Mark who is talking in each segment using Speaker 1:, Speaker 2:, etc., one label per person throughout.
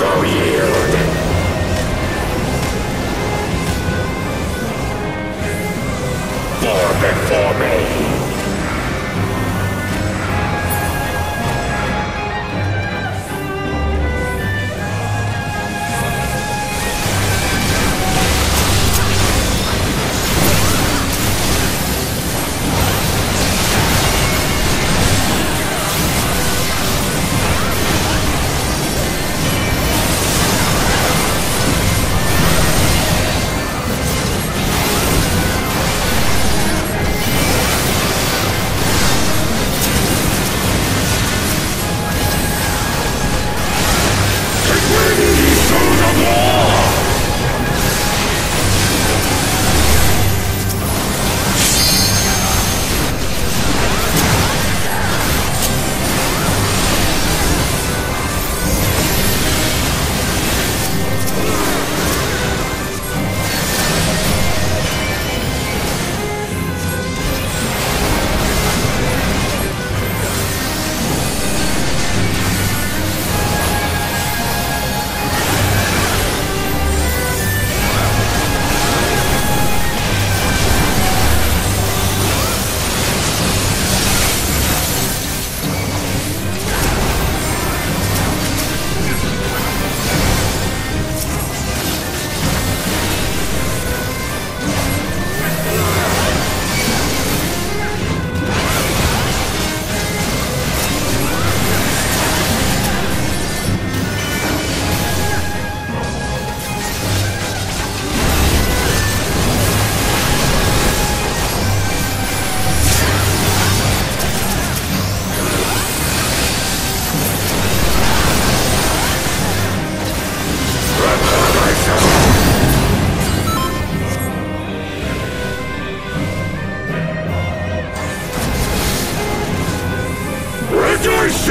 Speaker 1: For you.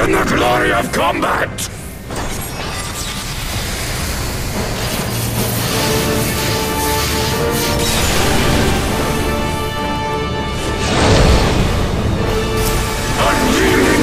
Speaker 1: In the glory of combat! Unleash